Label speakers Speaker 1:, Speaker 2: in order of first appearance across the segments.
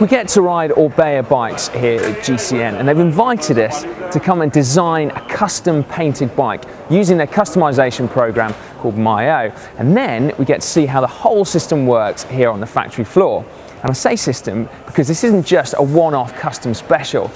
Speaker 1: We get to ride Orbea bikes here at GCN and they've invited us to come and design a custom painted bike using their customization program called MyO. And then we get to see how the whole system works here on the factory floor. And I say system because this isn't just a one-off custom special.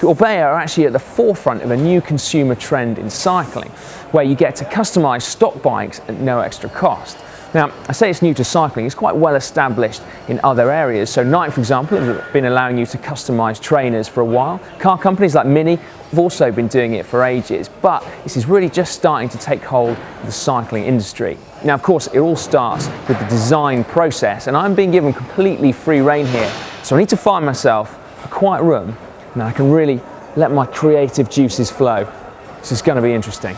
Speaker 1: Orbea are actually at the forefront of a new consumer trend in cycling, where you get to customize stock bikes at no extra cost. Now, I say it's new to cycling, it's quite well established in other areas. So Nike, for example, have been allowing you to customize trainers for a while. Car companies like Mini have also been doing it for ages, but this is really just starting to take hold of the cycling industry. Now, of course, it all starts with the design process, and I'm being given completely free rein here. So I need to find myself a quiet room, and I can really let my creative juices flow. This is going to be interesting.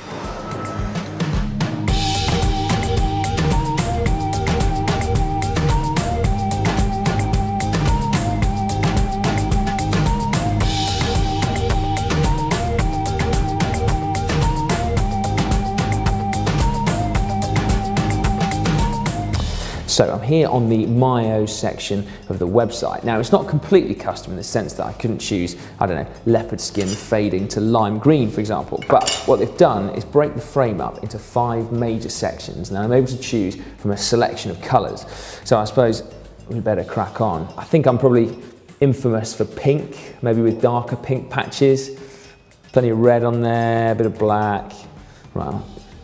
Speaker 1: So I'm here on the MyO section of the website. Now it's not completely custom in the sense that I couldn't choose, I don't know, leopard skin fading to lime green, for example. But what they've done is break the frame up into five major sections. Now I'm able to choose from a selection of colours. So I suppose we better crack on. I think I'm probably infamous for pink, maybe with darker pink patches. Plenty of red on there, a bit of black. Right,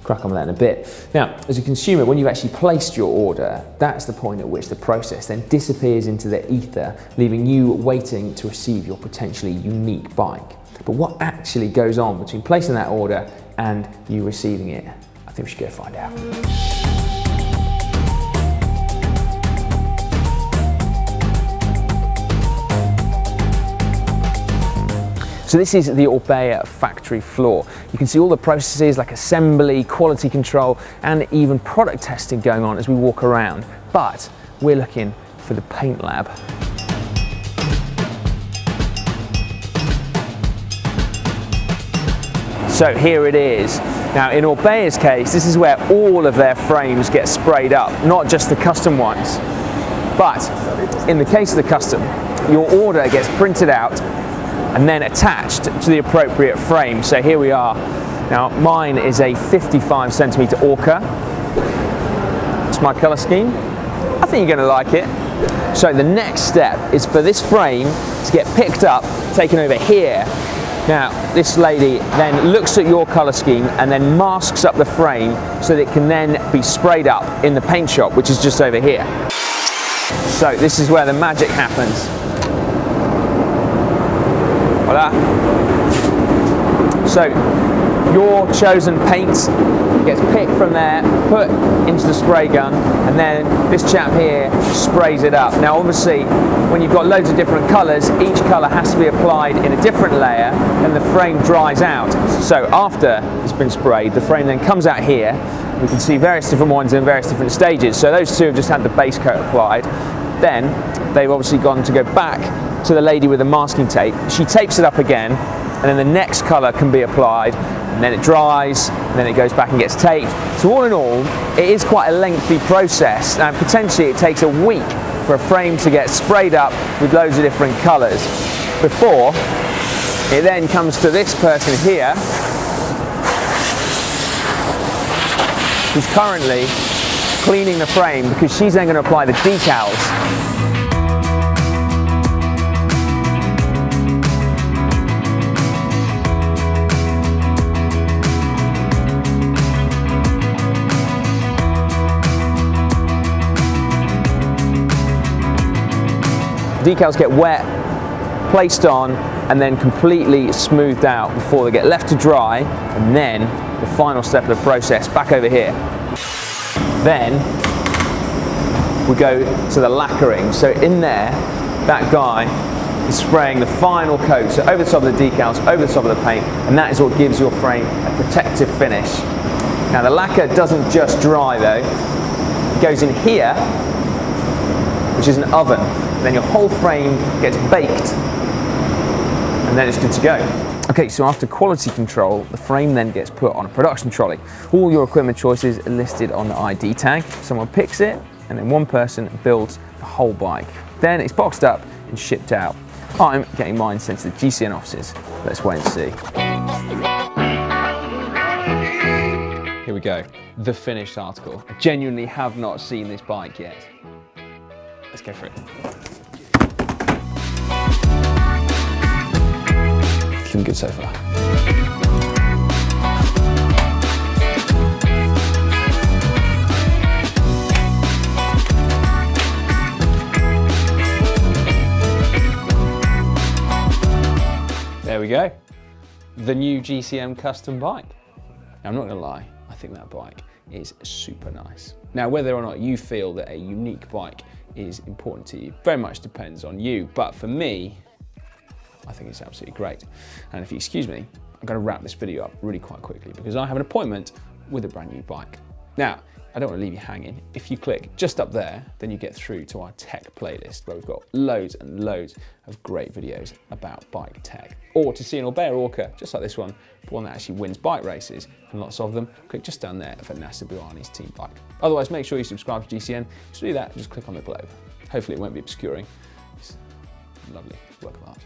Speaker 1: crack on with that in a bit. Now, as a consumer, when you've actually placed your order, that's the point at which the process then disappears into the ether, leaving you waiting to receive your potentially unique bike. But what actually goes on between placing that order and you receiving it? I think we should go find out. So this is the Orbea factory floor. You can see all the processes like assembly, quality control, and even product testing going on as we walk around. But we're looking for the paint lab. So here it is. Now in Orbea's case, this is where all of their frames get sprayed up, not just the custom ones. But in the case of the custom, your order gets printed out and then attached to the appropriate frame. So here we are. Now mine is a 55 centimeter Orca. It's my color scheme. I think you're gonna like it. So the next step is for this frame to get picked up, taken over here. Now, this lady then looks at your color scheme and then masks up the frame so that it can then be sprayed up in the paint shop, which is just over here. So this is where the magic happens. Voila. So your chosen paint gets picked from there, put into the spray gun, and then this chap here sprays it up. Now obviously, when you've got loads of different colours, each colour has to be applied in a different layer, and the frame dries out. So after it's been sprayed, the frame then comes out here. We can see various different ones in various different stages. So those two have just had the base coat applied. Then they've obviously gone to go back to the lady with the masking tape. She tapes it up again, and then the next colour can be applied, and then it dries, and then it goes back and gets taped. So all in all, it is quite a lengthy process, and potentially it takes a week for a frame to get sprayed up with loads of different colours before it then comes to this person here, who's currently cleaning the frame because she's then going to apply the decals decals get wet, placed on, and then completely smoothed out before they get left to dry, and then the final step of the process back over here. Then we go to the lacquering. So in there, that guy is spraying the final coat, so over the top of the decals, over the top of the paint, and that is what gives your frame a protective finish. Now the lacquer doesn't just dry though, it goes in here, which is an oven, then your whole frame gets baked and then it's good to go. Okay, so after quality control, the frame then gets put on a production trolley. All your equipment choices are listed on the ID tag. Someone picks it and then one person builds the whole bike. Then it's boxed up and shipped out. I'm getting mine sent to the GCN offices. Let's wait and see. Here we go, the finished article. I genuinely have not seen this bike yet. Let's go for it. Looking good so far. There we go. The new GCN custom bike. I'm not gonna lie, I think that bike is super nice. Now, whether or not you feel that a unique bike is important to you, very much depends on you. But for me, I think it's absolutely great. And if you excuse me, I'm gonna wrap this video up really quite quickly because I have an appointment with a brand new bike. Now, I don't want to leave you hanging. If you click just up there, then you get through to our tech playlist where we've got loads and loads of great videos about bike tech. Or to see an Orbea Orca, just like this one, one that actually wins bike races, and lots of them, click just down there for Nacer Bouhanni's team bike. Otherwise, make sure you subscribe to GCN. To do that, just click on the globe. Hopefully it won't be obscuring this lovely work of art.